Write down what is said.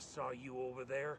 I saw you over there.